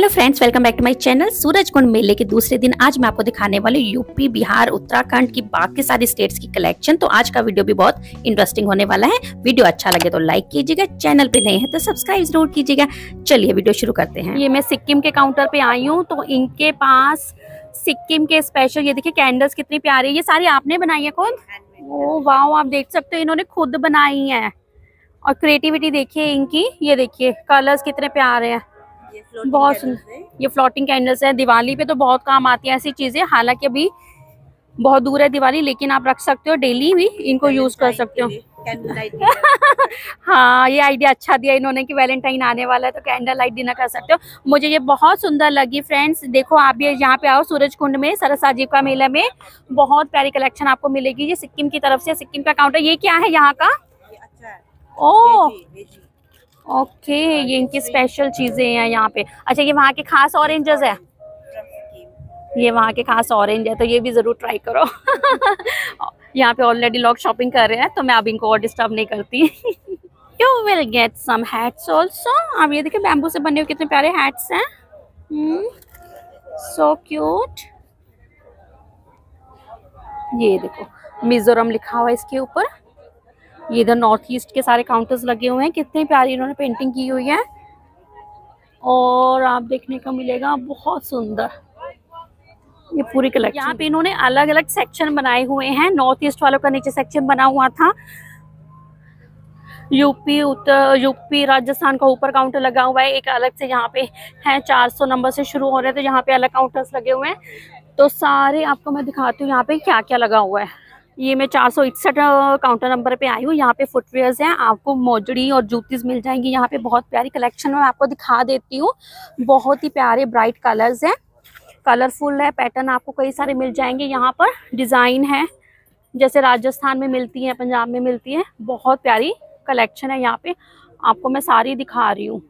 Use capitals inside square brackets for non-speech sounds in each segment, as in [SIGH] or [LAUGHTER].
Hello friends welcome back to my channel Suraj Kund मेले के दूसरे दिन आज मैं आपको दिखाने वाली यूपी बिहार उत्तराखंड की बाकी सारी स्टेट्स की कलेक्शन तो आज का वीडियो भी बहुत इंटरेस्टिंग होने वाला है. वीडियो अच्छा लगे तो लाइक कीजिएगा चैनल पे नए हैं तो सब्सक्राइब ज़रूर कीजिएगा. चलिए वीडियो शुरू करते हैं. ये मैं सिक्किम के काउंटर पे आई हूँ तो इनके पास सिक्किम के स्पेशल ये देखिए कैंडल्स कितनी प्यारी ये सारी आपने बनाई है खुद? ओ वाह आप देख सकते हो इन्होंने खुद बनाई है। और क्रिएटिविटी देखिए इनकी ये देखिए कलर्स कितने प्यारे हैं। बहुत सुंदर ये फ्लोटिंग कैंडल्स है दिवाली पे तो बहुत काम आती है ऐसी चीज़ें। हालाँकि अभी बहुत दूर है दिवाली लेकिन आप रख सकते हो डेली भी इनको यूज़ कर सकते हो। [LAUGHS] हाँ ये आइडिया अच्छा दिया इन्होंने कि वैलेंटाइन आने वाला है तो कैंडल लाइट डिनर कर सकते हो। मुझे ये बहुत सुंदर लगी फ्रेंड्स देखो आप भी यहाँ पे आओ सूरज कुंड में सरसाजीव का मेला में बहुत प्यारी कलेक्शन आपको मिलेगी। ये सिक्किम की तरफ़ से सिक्किम का काउंटर ये क्या है यहाँ का? ओ ओके ये इनकी स्पेशल चीज़ें हैं यहाँ पे। अच्छा ये वहाँ के खास ऑरेंजेस है? ये वहाँ के खास ऑरेंज है तो ये भी ज़रूर ट्राई करो। [LAUGHS] यहाँ पे ऑलरेडी लोग शॉपिंग कर रहे हैं तो मैं अब इनको और डिस्टर्ब नहीं करती। You will get some hats also अब ये देखिए बैम्बू से बने हुए कितने प्यारे हैट्स हैं। सो hmm. क्यूट ये देखो मिजोरम लिखा हुआ है इसके ऊपर। ये इधर नॉर्थ ईस्ट के सारे काउंटर्स लगे हुए हैं। कितनी प्यारी इन्होंने पेंटिंग की हुई है। और आप देखने को मिलेगा बहुत सुंदर। ये पूरी कलेक्शन यहाँ पे इन्होंने अलग अलग सेक्शन बनाए हुए हैं। नॉर्थ ईस्ट वालों का नीचे सेक्शन बना हुआ था। यूपी उत्तर यूपी राजस्थान का ऊपर काउंटर लगा हुआ है। एक अलग से यहाँ पे है 400 नंबर से शुरू हो रहे थे यहाँ पे अलग काउंटर्स लगे हुए हैं। तो सारे आपको मैं दिखाती हूँ यहाँ पे क्या क्या लगा हुआ है। ये मैं चार सौ इकसठ काउंटर नंबर पे आई हूँ। यहाँ पे फुटवेयर्स हैं, आपको मोजड़ी और जूतीज मिल जाएँगी। यहाँ पे बहुत प्यारी कलेक्शन मैं आपको दिखा देती हूँ। बहुत ही प्यारे ब्राइट कलर्स हैं। कलरफुल है पैटर्न आपको कई सारे मिल जाएँगे। यहाँ पर डिज़ाइन है, जैसे राजस्थान में मिलती है, पंजाब में मिलती है। बहुत प्यारी कलेक्शन है यहाँ पे। आपको मैं सारी दिखा रही हूँ।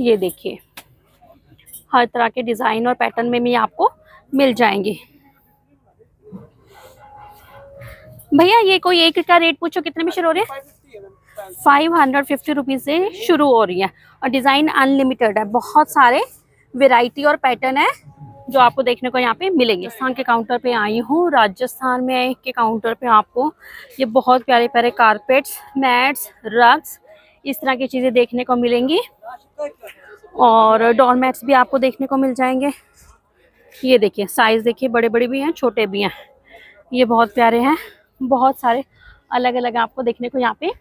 ये देखिए, हर तरह के डिज़ाइन और पैटर्न में भी आपको मिल जाएँगे। भैया, ये कोई एक का रेट पूछो, कितने में शुरू हो रही है? फाइव हंड्रेड फिफ्टी रुपीज़ से शुरू हो रही है। और डिज़ाइन अनलिमिटेड है। बहुत सारे वेराइटी और पैटर्न है जो आपको देखने को यहाँ पे मिलेंगे। राजस्थान के काउंटर पे आई हूँ, राजस्थान में के काउंटर पे आपको ये बहुत प्यारे प्यारे कारपेट्स मैट्स रग्स इस तरह की चीज़ें देखने को मिलेंगी। और डॉलमेट्स भी आपको देखने को मिल जाएँगे। ये देखिए साइज़ देखिए बड़े बड़े भी हैं, छोटे भी हैं। ये बहुत प्यारे हैं। बहुत सारे अलग अलग आपको देखने को यहाँ पे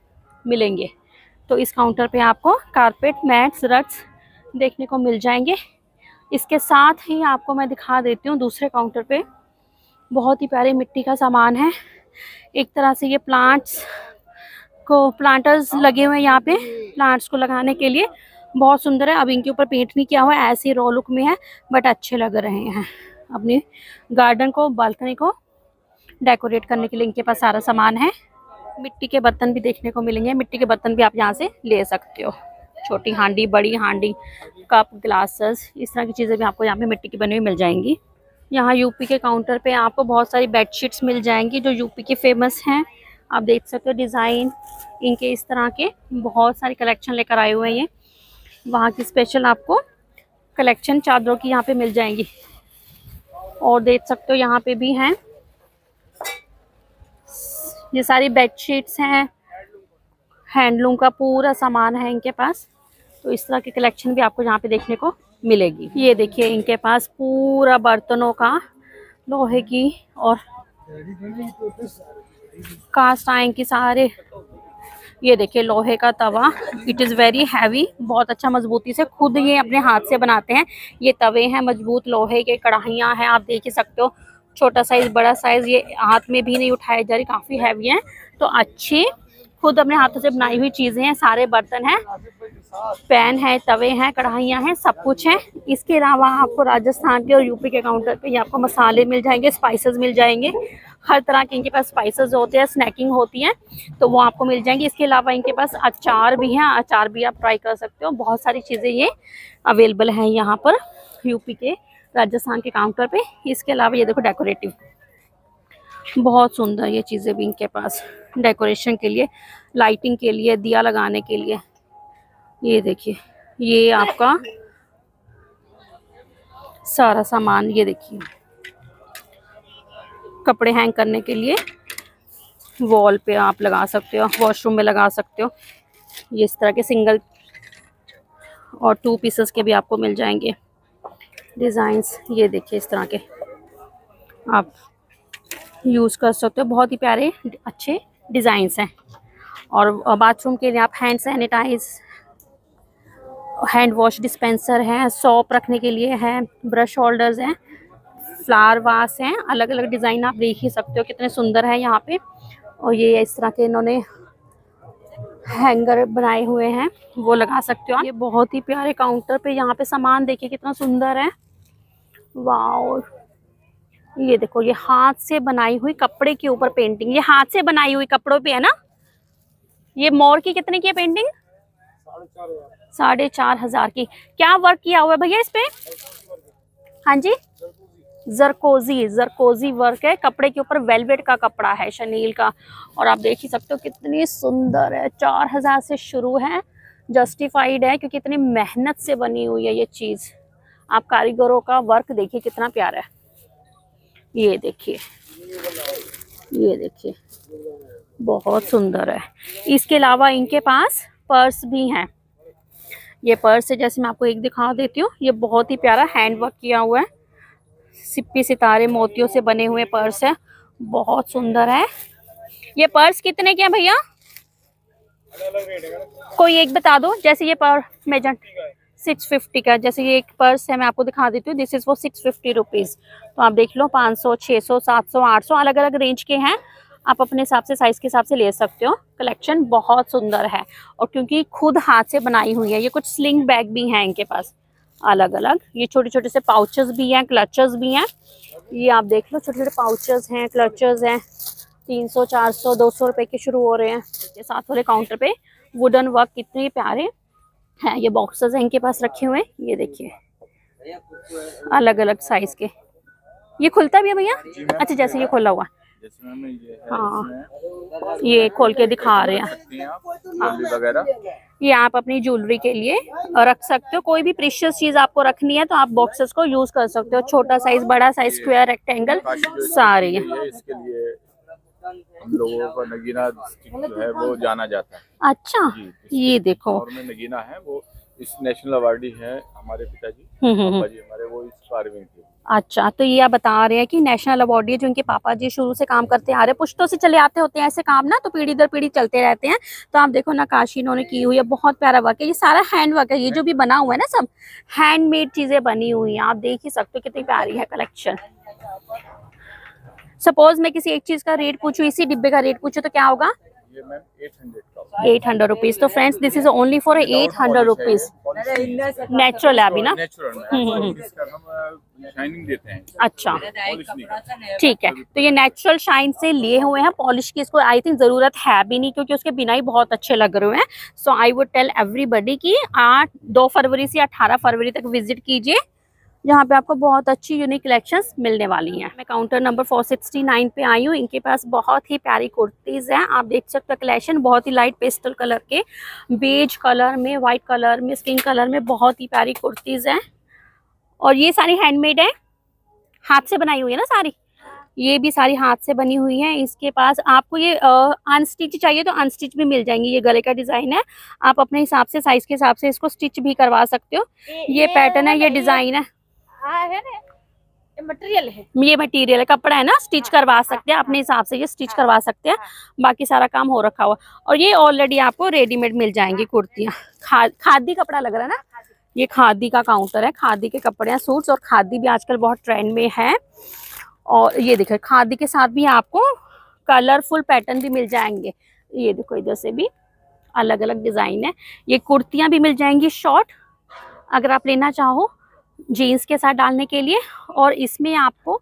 मिलेंगे। तो इस काउंटर पे आपको कारपेट, मैट्स, रट्स देखने को मिल जाएँगे। इसके साथ ही आपको मैं दिखा देती हूँ दूसरे काउंटर पे। बहुत ही प्यारे मिट्टी का सामान है। एक तरह से ये प्लांट्स को, प्लांटर्स लगे हुए हैं यहाँ पे, प्लांट्स को लगाने के लिए। बहुत सुंदर है। अब इनके ऊपर पेंट नहीं किया हुआ है, ऐसे रॉ लुक में है बट अच्छे लग रहे हैं। अपने गार्डन को बालकनी को डेकोरेट करने के लिए इनके पास सारा सामान है। मिट्टी के बर्तन भी देखने को मिलेंगे। मिट्टी के बर्तन भी आप यहाँ से ले सकते हो। छोटी हांडी, बड़ी हांडी, कप, ग्लासेस, इस तरह की चीज़ें भी आपको यहाँ पे मिट्टी की बनी हुई मिल जाएँगी। यहाँ यूपी के काउंटर पे आपको बहुत सारी बेडशीट्स मिल जाएँगी जो यूपी के फ़ेमस हैं। आप देख सकते हो डिज़ाइन, इनके इस तरह के बहुत सारी कलेक्शन लेकर आए हुए हैं ये। वहाँ की स्पेशल आपको कलेक्शन चादरों की यहाँ पे मिल जाएँगी। और देख सकते हो यहाँ पे भी हैं। ये सारी बेडशीट्स हैं हैंडलूम का पूरा सामान है इनके पास। तो इस तरह की कलेक्शन भी आपको यहाँ पे देखने को मिलेगी। ये देखिए इनके पास पूरा बर्तनों का, लोहे की और कास्ट आयन की सारे। ये देखिए लोहे का तवा। इट इज़ वेरी हैवी बहुत अच्छा मजबूती से खुद ये अपने हाथ से बनाते हैं। ये तवे हैं मज़बूत, लोहे के कढ़ाइयाँ हैं, आप देख ही सकते हो। छोटा साइज़ बड़ा साइज़ ये हाथ में भी नहीं उठाई जा रही, काफ़ी हैवी है। तो अच्छी, खुद अपने हाथों से बनाई हुई चीज़ें हैं, सारे बर्तन हैं। पैन है, तवे हैं, कढ़ाइयाँ हैं, सब कुछ है। इसके अलावा आपको राजस्थान के और यूपी के काउंटर पे ये आपको मसाले मिल जाएँगे स्पाइसेस मिल जाएँगे। हर तरह के इनके पास स्पाइसेस होते हैं स्नैकिंग होती हैं तो वो आपको मिल जाएँगे। इसके अलावा इनके पास अचार भी हैं, अचार भी आप ट्राई कर सकते हो। बहुत सारी चीज़ें ये अवेलेबल हैं यहाँ पर यूपी के। राजस्थान के काउंटर पे। इसके अलावा ये देखो डेकोरेटिव बहुत सुंदर ये चीज़ें भी इनके पास। डेकोरेशन के लिए लाइटिंग के लिए, दिया लगाने के लिए। ये देखिए, ये आपका सारा सामान, ये देखिए। कपड़े हैंग करने के लिए वॉल पे आप लगा सकते हो वॉशरूम में लगा सकते हो। ये इस तरह के सिंगल और टू पीसेस के भी आपको मिल जाएँगे। डिज़ाइंस, ये देखिए इस तरह के। आप यूज़ कर सकते हो। बहुत ही प्यारे, अच्छे डिज़ाइंस हैं। और बाथरूम के लिए आप hand sanitize, hand wash dispenser हैं, सॉप रखने के लिए है, ब्रश होल्डर्स हैं, फ्लावर वास हैं। अलग अलग डिज़ाइन आप देख ही सकते हो, कितने सुंदर है यहाँ पे। और ये इस तरह के इन्होंने हैंगर बनाए हुए हैं, वो लगा सकते हो ये बहुत ही प्यारे काउंटर पे यहाँ पे सामान, देखिए कितना सुंदर है। वाह ये देखो, ये हाथ से बनाई हुई कपड़े के ऊपर पेंटिंग ये हाथ से बनाई हुई कपड़ों पे है ना? ये मोर की कितने की है पेंटिंग साढ़े चार हज़ार की। क्या वर्क किया हुआ है भैया इस पे? हाँ जी? जरकोजी जरकोजी वर्क है। कपड़े के ऊपर वेलवेट का कपड़ा है शनील का। और आप देख ही सकते हो कितनी सुंदर है। चार हज़ार से शुरू है जस्टिफाइड है, क्योंकि इतनी मेहनत से बनी हुई है ये चीज़। आप कारीगरों का वर्क देखिए कितना प्यारा है। ये देखिए। ये देखिए। बहुत सुंदर है। इसके अलावा इनके पास पर्स भी हैं। ये पर्स है जैसे मैं आपको एक दिखा देती हूँ, ये बहुत ही प्यारा हैंड वर्क किया हुआ है। सिप्पी सितारे, मोतियों से बने हुए पर्स है। बहुत सुंदर है। ये पर्स कितने के हैं भैया? कोई एक बता दो, जैसे ये पर मेजर सिक्स फिफ्टी का जैसे ये एक पर्स है, मैं आपको दिखा देती हूँ। दिस इज़ वो सिक्स फिफ्टी रुपीज़ तो आप देख लो, पाँच सौ छः सौ, सात सौ, आठ सौ अलग अलग रेंज के हैं। आप अपने हिसाब से साइज़ के हिसाब से ले सकते हो। कलेक्शन बहुत सुंदर है। और क्योंकि खुद हाथ से बनाई हुई है, ये कुछ स्लिंग बैग भी हैं इनके पास। अलग अलग ये छोटे छोटे से पाउचेस भी हैं क्लचेस भी हैं। ये आप देख लो छोटे छोटे पाउचेस हैं क्लचेस हैं। तीन सौ, चार सौ, दो सौ रुपये के शुरू हो रहे हैं। ये साथ वाले काउंटर पे। वुडन वर्क कितने प्यारे। हैं ये बॉक्सेस हैं इनके पास रखे हुए ये देखिए। अलग अलग साइज़ के। ये खुलता भी है भैया? अच्छा जैसे ये खुला हुआ। हाँ ये खोल के दिखा रहे हैं। वगैरह? ये आप अपनी ज्वेलरी के लिए रख सकते हो। कोई भी प्रीशियस चीज़ आपको रखनी है तो आप बॉक्सेस को यूज़ कर सकते हो। छोटा साइज़ बड़ा साइज़ स्क्वायर रेक्टेंगल सारे इसके लिए हम लोगों का नगीना जो है वो जाना जाता है। अच्छा ये देखो। में नगीना है वो इस नेशनल अवार्डी है हमारे पिताजी। हम्म, हम्म, हम्म। हमारे वो इस कार्विंग के अच्छा तो ये आप बता रहे हैं कि नेशनल अवार्ड है जो इनके पापा जी शुरू से काम करते आ रहे हैं पुश्तों से चले आते होते हैं ऐसे काम ना तो पीढ़ी दर पीढ़ी चलते रहते हैं। तो आप देखो नकाशी इन्होंने की हुई है बहुत प्यारा वर्क है ये सारा हैंड वर्क है ये जो भी बना हुआ है ना सब हैंडमेड चीज़ें बनी हुई हैं आप देख ही सकते हो कितनी प्यारी है कलेक्शन सपोज़ मैं किसी एक चीज़ का रेट पूछू इसी डिब्बे का रेट पूछू तो क्या होगा? एट हंड्रेड रुपीज़ तो friends this is only for eight hundred rupees natural है अभी ना? हम्म, हम्म, हम्म। अच्छा। ठीक है। तो ये नेचुरल शाइन से लिए हुए हैं। पॉलिश की इसको आई थिंक ज़रूरत है भी नहीं क्योंकि उसके बिना ही बहुत अच्छे लग रहे हैं। So I would tell everybody की आठ दो फरवरी से अठारह फरवरी तक विज़िट कीजिए। जहाँ पे आपको बहुत अच्छी यूनिक कलेक्शन मिलने वाली हैं। मैं काउंटर नंबर 469 पे आई हूँ। इनके पास बहुत ही प्यारी कुर्तीज़ हैं। आप देख सकते हो कलेक्शन बहुत ही लाइट पेस्टल कलर के। बेज कलर में वाइट कलर में स्किन कलर में बहुत ही प्यारी कुर्तीज़ हैं। और ये सारी हैंडमेड है। हाथ से बनाई हुई है ना सारी? ये भी सारी हाथ से बनी हुई है। इसके पास आपको ये अनस्टिच चाहिए तो अनस्टिच भी मिल जाएँगी। ये गले का डिज़ाइन है। आप अपने हिसाब से साइज़ के हिसाब से इसको स्टिच भी करवा सकते हो। ये पैटर्न है ये डिज़ाइन है। हाँ, ये मटेरियल है। ये मटेरियल है कपड़ा है ना? स्टिच करवा सकते हैं अपने हिसाब से ये स्टिच करवा सकते हैं। बाकी सारा काम हो रखा हुआ। और ये ऑलरेडी आपको रेडीमेड मिल जाएँगी कुर्तियाँ। खा खादी कपड़ा लग रहा है ना? ये खादी का काउंटर है खादी के कपड़े हैं सूट्स और खादी भी आजकल बहुत ट्रेंड में है। और ये देखो खादी के साथ भी आपको कलरफुल पैटर्न भी मिल जाएँगे। ये देखो इधर से भी अलग अलग डिज़ाइन है। ये कुर्तियाँ भी मिल जाएँगी शॉर्ट अगर आप लेना चाहो। जीन्स के साथ डालने के लिए और इसमें आपको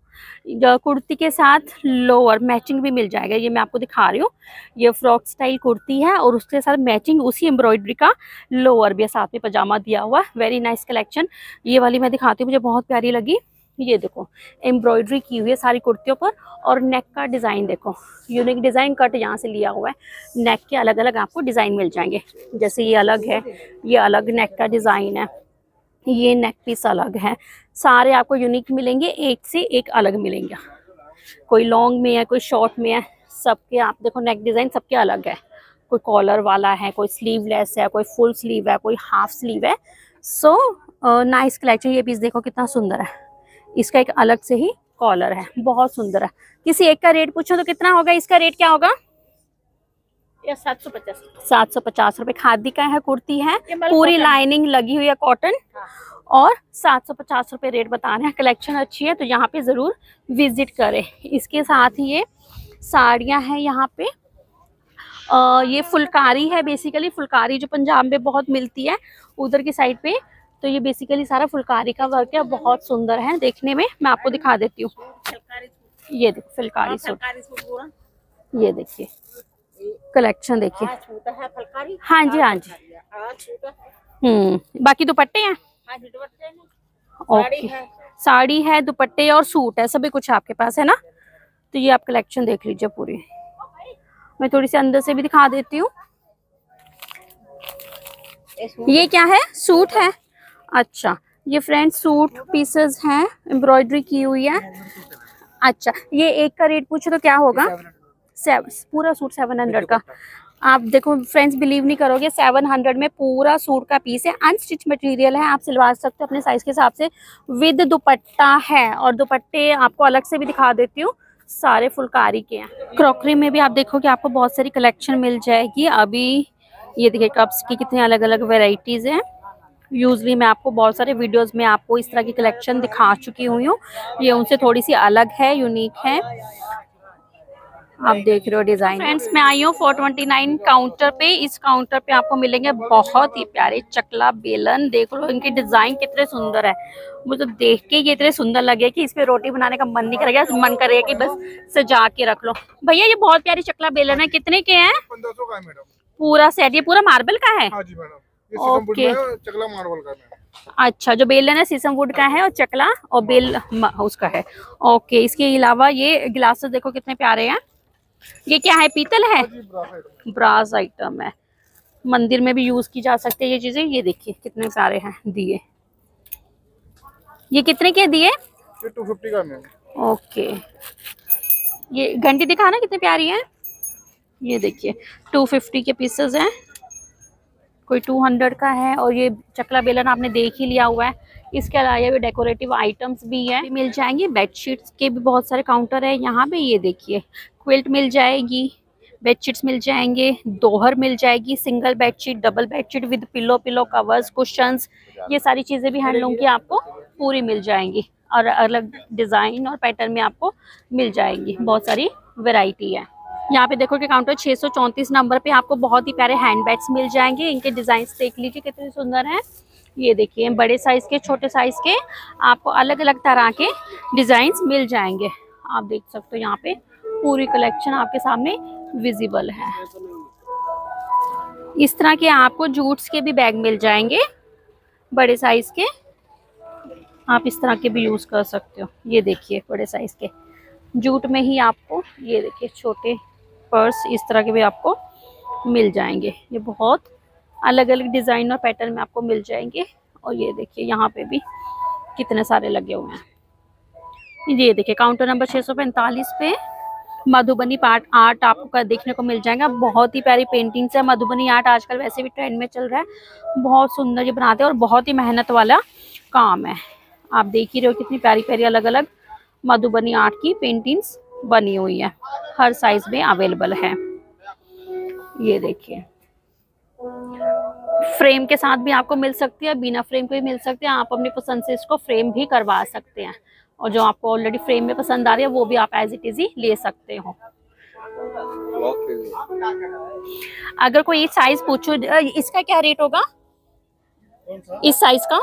कुर्ती के साथ लोअर मैचिंग भी मिल जाएगा। ये मैं आपको दिखा रही हूँ। ये फ्रॉक स्टाइल कुर्ती है और उसके साथ मैचिंग उसी एम्ब्रॉयडरी का लोअर भी साथ में पजामा दिया हुआ वेरी नाइस कलेक्शन ये वाली मैं दिखाती हूँ। मुझे बहुत प्यारी लगी। ये देखो एम्ब्रॉयडरी की हुई है सारी कुर्तियों पर और नेक का डिज़ाइन देखो। यूनिक डिज़ाइन कट यहाँ से लिया हुआ है। नेक के अलग अलग आपको डिज़ाइन मिल जाएँगे। जैसे ये अलग है। ये अलग नेक का डिज़ाइन है। ये नेक पीस अलग है। सारे आपको यूनिक मिलेंगे, एक से एक अलग मिलेंगे। कोई लॉन्ग में है, कोई शॉर्ट में है, सबके आप देखो नेक डिज़ाइन सबके अलग है। कोई कॉलर वाला है, कोई स्लीवलेस है, कोई फुल स्लीव है, कोई हाफ़ स्लीव है। सो नाइस कलेक्शन ये पीस देखो कितना सुंदर है। इसका एक अलग से ही कॉलर है। बहुत सुंदर है। किसी एक का रेट पूछो तो कितना होगा? इसका रेट क्या होगा? सात सौ पचास? सात सौ पचास रुपए। खादी का है कुर्ती है पूरी लाइनिंग लगी हुई है कॉटन हाँ। और सात सौ पचास रुपये रेट बता रहे हैं कलेक्शन अच्छी है तो यहाँ पे ज़रूर विज़िट करें। इसके साथ ही ये साड़ियाँ हैं यहाँ पे। अ, ये फुलकारी है बेसिकली फुलकारी जो पंजाब में बहुत मिलती है उधर की साइड पे तो ये बेसिकली सारा फुलकारी का वर्क है बहुत सुंदर है देखने में। मैं आपको दिखा देती हूँ। ये देखो फुलकारी सूट। ये देखिए। कलेक्शन देखिए। है फुलकारी? हाँ जी हाँ जी। है। हम्म बाकी दुपट्टे हैं? आज दुपट्टे हैं। साड़ी ओके। है। साड़ी है दुपट्टे और सूट है सभी कुछ आपके पास है ना? तो ये आप कलेक्शन देख लीजिए पूरी। मैं थोड़ी सी अंदर से भी दिखा देती हूँ। ये ये क्या है? सूट है? अच्छा ये फ्रेंड सूट पीसेस हैं एम्ब्रॉयडरी की हुई है। अच्छा ये एक का रेट पूछो तो क्या होगा? सेवन पूरा सूट सेवन हंड्रेड का। आप देखो फ्रेंड्स बिलीव नहीं करोगे सेवन हंड्रेड में पूरा सूट का पीस है। अनस्टिच मटेरियल है आप सिलवा सकते हो अपने साइज़ के हिसाब से। विद दुपट्टा है और दुपट्टे आपको अलग से भी दिखा देती हूँ सारे फुलकारी के हैं। क्रॉकरी में भी आप देखोगे आपको बहुत सारी कलेक्शन मिल जाएगी। अभी ये देखिए कप्स की कितनी अलग अलग वेराइटीज़ हैं। यूजली मैं आपको बहुत सारे वीडियोस में आपको इस तरह की कलेक्शन दिखा चुकी हुई हूँ। ये उनसे थोड़ी सी अलग है यूनिक है। आप देख रहे हो डिज़ाइन। फ्रेंड्स मैं आई हूँ फोर ट्वेंटी नाइन काउंटर पे। इस काउंटर पे आपको मिलेंगे बहुत ही प्यारे चकला बेलन। देख लो इनके डिज़ाइन कितने सुंदर है। मुझे देख के ये इतने सुंदर लगे कि इस पे रोटी बनाने का मन नहीं करेगा मन करेगा कि बस सजा के रख लो। भैया ये बहुत प्यारी चकला बेलन है। कितने के हैं? है पूरा सेट ये पूरा मार्बल का है? हाँ जी मैडम। ये सीसम ओके। वुड का है, चकला मार्बल का है अच्छा जो बेलन है सीसम वुड का है और चकला और बेल उसका है। ओके इसके अलावा ये गिलासेस देखो कितने प्यारे हैं। ये क्या है पीतल है? ब्रास आइटम है। मंदिर में भी यूज़ की जा सकती है ये चीज़ें। ये देखिए कितने सारे हैं दिए। ये कितने के दिए? टू फिफ्टी का ओके। ये घंटी दिखाना कितनी प्यारी है। ये देखिए टू फिफ्टी के पीसेस हैं। कोई टू हंड्रेड का है और ये चकला बेलन आपने देख ही लिया हुआ है। इसके अलावा भी डेकोरेटिव आइटम्स भी हैं। मिल जाएँगे। बेडशीट्स के भी बहुत सारे काउंटर है। यहाँ पे ये देखिए क्विल्ट मिल जाएगी, बेडशीट्स मिल जाएँगे, दोहर मिल जाएगी, single bedsheet, double bedsheet with pillow pillow covers cushions ये सारी चीज़ें भी हैंडलूम की आपको पूरी मिल जाएँगी। और अलग डिज़ाइन और पैटर्न में आपको मिल जाएँगी। बहुत सारी वैरायटी है। यहाँ पे देखो कि काउंटर 634 नंबर पे आपको बहुत ही प्यारे हैंड बैग्स मिल जाएँगे। इनके डिज़ाइन देख लीजिए कितने सुंदर हैं। ये देखिए, बड़े साइज़ के, छोटे साइज़ के आपको अलग अलग तरह के डिज़ाइन मिल जाएँगे। आप देख सकते हो यहाँ पे पूरी कलेक्शन आपके सामने विजिबल है। इस तरह के आपको जूट्स के भी बैग मिल जाएँगे, बड़े साइज़ के। आप इस तरह के भी यूज़ कर सकते हो। ये देखिए, बड़े साइज़ के। जूट में ही आपको, ये देखिए, छोटे पर्स इस तरह के भी आपको मिल जाएँगे। ये बहुत अलग अलग डिज़ाइन और पैटर्न में आपको मिल जाएँगे। और ये देखिए, यहाँ पे भी कितने सारे लगे हुए हैं। ये देखिए काउंटर नंबर 645 पे। मधुबनी पार्ट आर्ट आपको का देखने को मिल जाएगा। बहुत ही प्यारी पेंटिंग्स है, मधुबनी आर्ट आजकल वैसे भी ट्रेंड में चल रहा है। बहुत सुंदर ये बनाते हैं और बहुत ही मेहनत वाला काम है। आप देख ही रहे हो कितनी प्यारी प्यारी अलग अलग मधुबनी आर्ट की पेंटिंग्स बनी हुई है। हर साइज़ में अवेलेबल है। ये देखिए। फ्रेम के साथ भी आपको मिल सकती है, बिना फ्रेम के भी मिल सकती है। आप अपनी पसंद से इसको फ्रेम भी करवा सकते हैं। और जो आपको ऑलरेडी फ्रेम में पसंद आ रही है, वो भी आप एज इट इज़ ही ले सकते हो। अगर कोई साइज़ पूछो इसका क्या रेट होगा? इस साइज़ का?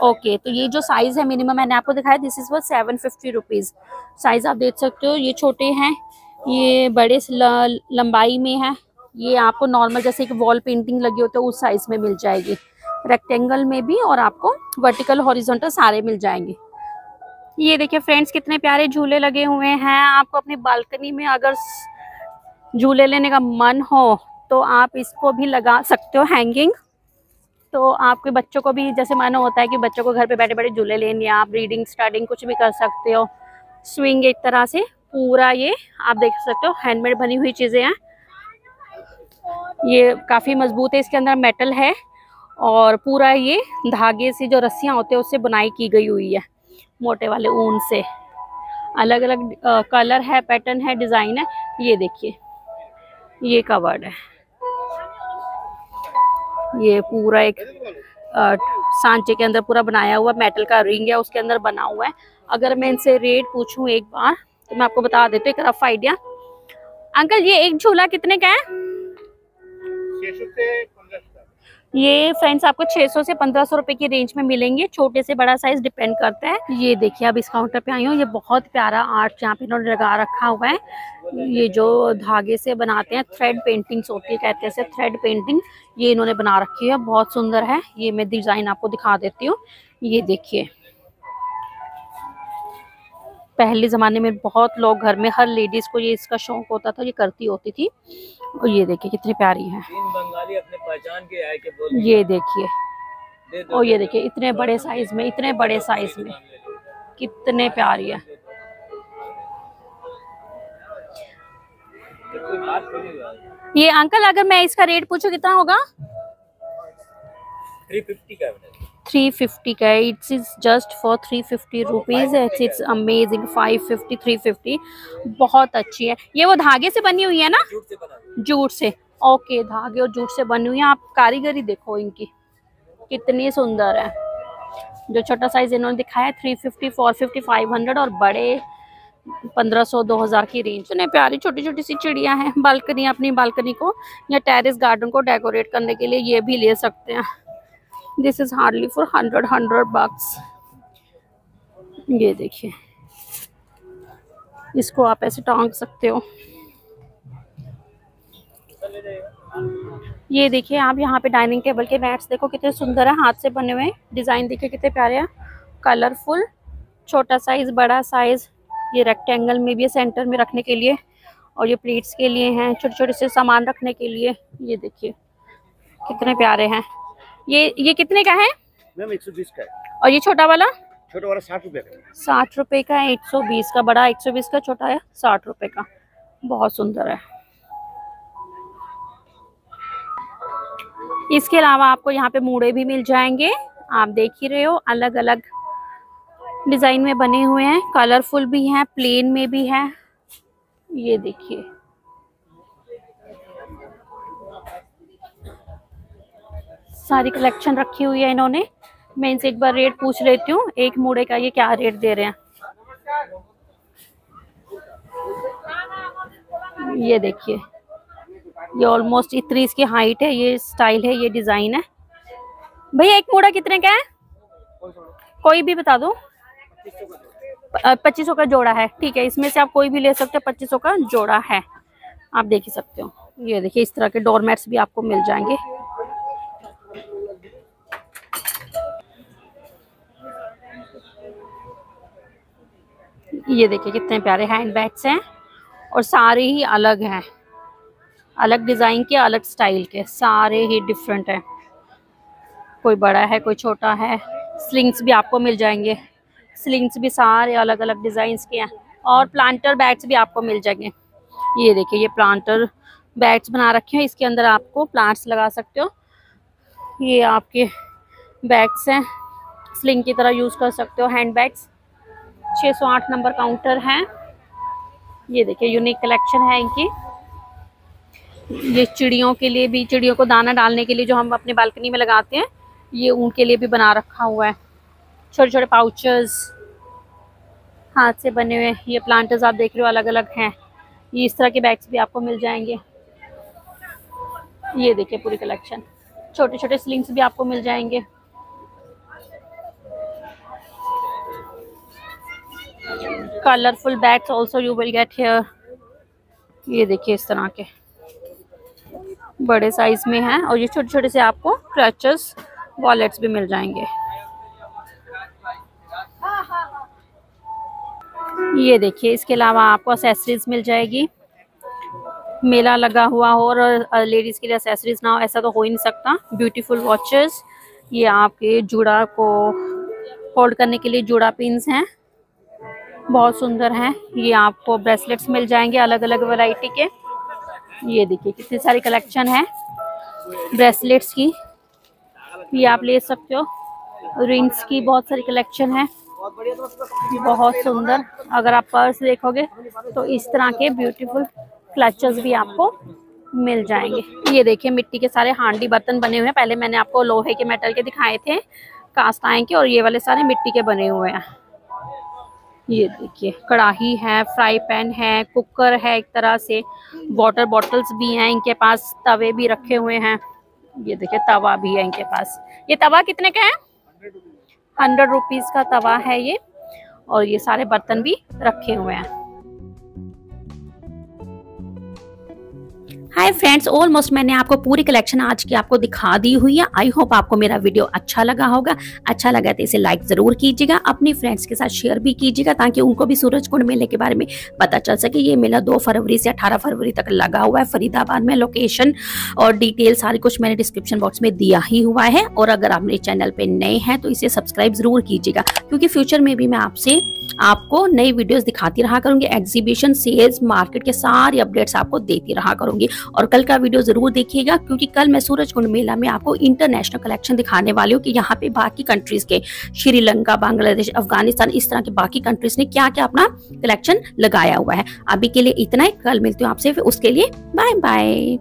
ओके तो ये जो साइज़ है मिनिमम मैंने आपको दिखाया दिस इज़ वो सेवन फिफ्टी रुपीज़ साइज़ आप देख सकते हो, ये छोटे हैं, ये बड़े लंबाई में है, ये आपको नॉर्मल जैसे एक वॉल पेंटिंग लगी होती है उस साइज़ में मिल जाएगी। रेक्टेंगल में भी और आपको वर्टिकल हॉरिजॉन्टल सारे मिल जाएँगे। ये देखिए फ्रेंड्स, कितने प्यारे झूले लगे हुए हैं। आपको अपनी बालकनी में अगर झूले लेने का मन हो तो आप इसको भी लगा सकते हो हैंगिंग तो आपके बच्चों को भी, जैसे मानो होता है कि बच्चों को घर पे बैठे बैठे झूले लेने आप रीडिंग स्टार्टिंग कुछ भी कर सकते हो। स्विंग एक तरह से पूरा ये, आप देख सकते हो हैंडमेड बनी हुई चीज़ें हैं। ये काफ़ी मज़बूत है, इसके अंदर मेटल है और पूरा ये धागे से जो रस्सियाँ होते हैं, उससे बुनाई की गई हुई है। मोटे वाले ऊन से। अलग अलग कलर है पैटर्न है डिज़ाइन है, ये देखिए। ये कवर्ड है। ये पूरा एक सांचे के अंदर पूरा बनाया हुआ मेटल का रिंग है, उसके अंदर बना हुआ है। अगर मैं इनसे रेट पूछूँ एक बार तो मैं आपको बता देती हूँ, एक रफ आइडिया अंकल, ये एक झूला कितने का है? ये फ्रेंड्स आपको 600 से 1500 रुपए की रेंज में मिलेंगे। छोटे से बड़ा साइज़ डिपेंड करता है। ये देखिए अब इस काउंटर पे आई हूँ। ये बहुत प्यारा आर्ट यहाँ पे इन्होंने लगा रखा हुआ है। ये जो धागे से बनाते हैं थ्रेड पेंटिंग्स होती है कहते हैं थ्रेड पेंटिंग ये इन्होंने बना रखी है। बहुत सुंदर है। ये मैं डिज़ाइन आपको दिखा देती हूँ। ये देखिए। पहले ज़माने में बहुत लोग घर में हर लेडीज़ को ये इसका शौक होता था ये करती होती थी। और ये देखिए कितनी प्यारी है। बंगाली अपने पहचान के आए के ये देखिए। और ये देखिए इतने बड़े साइज़ में इतने बड़े साइज़ में। कितने प्यारी है। ये अंकल अगर मैं इसका रेट पूछूँ कितना होगा? थ्री फिफ्टी का थ्री फिफ्टी का है। It's is just for three fifty rupees it's it's amazing five fifty three fifty बहुत अच्छी है। ये वो धागे से बनी हुई है ना? जूट से ओके धागे और जूट से बनी हुई है। आप कारीगरी देखो इनकी। कितनी सुंदर है। जो छोटा साइज़ इन्होंने दिखाया three fifty four fifty five hundred और बड़े पंद्रह सौ दो हज़ार की रेंज इतने प्यारी छोटी छोटी सी चिड़िया हैं। बालकनी अपनी बालकनी को या टेरेस गार्डन को डेकोरेट करने के लिए ये भी ले सकते हैं। This is hardly for hundred hundred bucks ये देखिए। इसको आप ऐसे टांग सकते हो। ये देखिए, आप यहाँ पे डाइनिंग टेबल के मैट्स देखो कितने सुंदर है, हाथ से बने हुए डिज़ाइन देखिए कितने प्यारे हैं। कलरफुल छोटा साइज़ बड़ा साइज़ ये रेक्टेंगल में भी है सेंटर में रखने के लिए। और ये प्लेट्स के लिए हैं छोटे छोटे से सामान रखने के लिए। ये देखिए, कितने प्यारे हैं। ये ये कितने का है? मैम एक सौ बीस का है। और ये छोटा वाला? छोटा वाला साठ रुपये का साठ रुपए का है एक सौ बीस का। बड़ा एक सौ बीस का छोटा है साठ रुपए का। बहुत सुंदर है। इसके अलावा आपको यहाँ पे मूड़े भी मिल जाएँगे। आप देख ही रहे हो अलग अलग डिज़ाइन में बने हुए हैं। कलरफुल भी हैं प्लेन में भी है। ये देखिए। सारी कलेक्शन रखी हुई है इन्होंने। मैं इनसे एक बार रेट पूछ लेती हूँ। एक मूड़े का ये क्या रेट दे रहे हैं? ये देखिए। ये ऑलमोस्ट इतनी इसकी हाइट है, ये स्टाइल है, ये डिज़ाइन है। भैया, एक मूड़ा कितने का है? कोई भी बता दो। पच्चीस का जोड़ा है। ठीक है, इसमें से आप कोई भी ले सकते हो, पच्चीस का जोड़ा है। आप देख ही सकते हो। ये देखिए, इस तरह के डोरमेट्स भी आपको मिल जाएँगे। ये देखिए कितने प्यारे हैंड बैग्स हैं और सारे ही अलग हैं। अलग डिज़ाइन के, अलग स्टाइल के, सारे ही डिफरेंट हैं। कोई बड़ा है, कोई छोटा है। स्लिंग्स भी आपको मिल जाएँगे। स्लिंग्स भी सारे अलग अलग डिज़ाइंस के हैं और प्लांटर बैग्स भी आपको मिल जाएँगे। ये देखिए, ये प्लांटर बैग्स बना रखे हैं। इसके अंदर आपको प्लांट्स लगा सकते हो। ये आपके बैग्स हैं। स्लिंग की तरह यूज़ कर सकते हो हैंड बैग्स 608 नंबर काउंटर है। ये देखिए यूनिक कलेक्शन है इनकी। ये चिड़ियों के लिए भी, चिड़ियों को दाना डालने के लिए जो हम अपने बालकनी में लगाते हैं, ये उनके लिए भी बना रखा हुआ है। छोटे छोटे पाउचेस हाथ से बने हुए, ये प्लांटर्स आप देख रहे हो अलग अलग हैं। ये इस तरह के बैग्स भी आपको मिल जाएँगे। ये देखिए पूरी कलेक्शन छोटे छोटे स्लिंग्स भी आपको मिल जाएँगे। Colourful bags also you will get here ये देखिए इस तरह के। बड़े साइज़ में हैं और ये छोटे छोटे से आपको क्रचेस वॉलेट्स भी मिल जाएँगे। ये देखिए, इसके अलावा आपको एसेसरीज मिल जाएगी। मेला लगा हुआ हो और लेडीज़ के लिए एसेसरीज ना हो, ऐसा तो हो ही नहीं सकता। ब्यूटीफुल वॉचेस ये आपके जुड़ा को होल्ड करने के लिए जुड़ा पिंस हैं। बहुत सुंदर हैं। ये आपको ब्रेसलेट्स मिल जाएँगे अलग अलग वैरायटी के। ये देखिए कितनी सारी कलेक्शन है ब्रेसलेट्स की। ये आप ले सकते हो। रिंग्स की बहुत सारी कलेक्शन है। बहुत सुंदर। अगर आप पर्स देखोगे तो इस तरह के ब्यूटीफुल क्लचेस भी आपको मिल जाएँगे। ये देखिए मिट्टी के सारे हांडी बर्तन बने हुए हैं। पहले मैंने आपको लोहे के मेटल के दिखाए थे कास्ट आयन के और ये वाले सारे मिट्टी के बने हुए हैं। ये देखिए कढ़ाई है फ्राई पैन है कुकर है एक तरह से वाटर बॉटल्स भी हैं इनके पास तवे भी रखे हुए हैं। ये देखिए तवा भी है इनके पास। ये तवा कितने का है? हंड्रेड रुपीज़ का तवा है ये और ये सारे बर्तन भी रखे हुए हैं। हाय फ्रेंड्स ऑलमोस्ट मैंने आपको पूरी कलेक्शन आज की आपको दिखा दी हुई है। आई होप आपको मेरा वीडियो अच्छा लगा होगा। अच्छा लगा तो इसे लाइक ज़रूर कीजिएगा। अपनी फ्रेंड्स के साथ शेयर भी कीजिएगा ताकि उनको भी सूरज कुंड मेले के बारे में पता चल सके। ये मेला दो फरवरी से अठारह फरवरी तक लगा हुआ है। फरीदाबाद में लोकेशन और डिटेल सारी कुछ मैंने डिस्क्रिप्शन बॉक्स में दिया ही हुआ है। और अगर आप मेरे चैनल पर नए हैं तो इसे सब्सक्राइब ज़रूर कीजिएगा। क्योंकि फ्यूचर में भी मैं आपसे आपको नई वीडियोस दिखाती रहा करूँगी। एग्जीबिशन सेल्स मार्केट के सारी अपडेट्स आपको देती रहा करूँगी। और कल का वीडियो ज़रूर देखिएगा, क्योंकि कल मैं सूरज कुंड मेला में आपको इंटरनेशनल कलेक्शन दिखाने वाली हूँ कि यहाँ पे बाकी कंट्रीज़ के, श्रीलंका, बांग्लादेश, अफ़गानिस्तान, इस तरह के बाकी कंट्रीज़ ने क्या क्या अपना कलेक्शन लगाया हुआ है। अभी के लिए इतना ही, कल मिलती हूँ आपसे उसके लिए बाय बाय